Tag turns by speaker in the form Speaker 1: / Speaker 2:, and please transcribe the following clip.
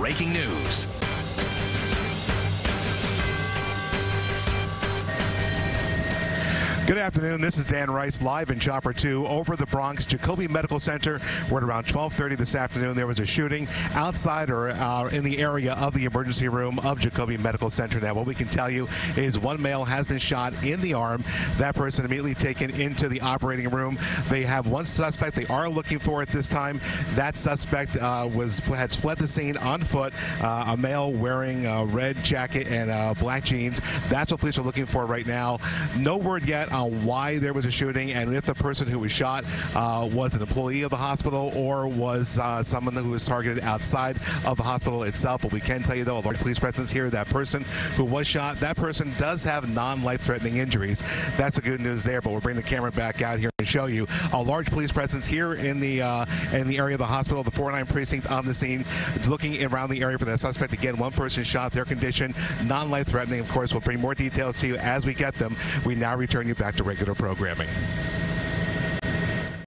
Speaker 1: breaking news.
Speaker 2: Good afternoon. This is Dan Rice live in Chopper 2 over the Bronx Jacobi Medical Center. We're at around 12:30 this afternoon. There was a shooting outside or uh, in the area of the emergency room of Jacobi Medical Center. Now, what we can tell you is one male has been shot in the arm. That person immediately taken into the operating room. They have one suspect they are looking for at this time. That suspect uh, was has fled the scene on foot. Uh, a male wearing a red jacket and uh, black jeans. That's what police are looking for right now. No word yet on why there was a shooting and if the person who was shot uh, was an employee of the hospital or was uh, someone who was targeted outside of the hospital itself. But we can tell you, though, a large police presence here. That person who was shot, that person does have non-life-threatening injuries. That's the good news there. But we'll bring the camera back out here and show you a large police presence here in the uh, in the area of the hospital, the 49 precinct on the scene, looking around the area for that suspect. Again, one person shot. Their condition non-life-threatening. Of course, we'll bring more details to you as we get them. We now return you back to regular programming.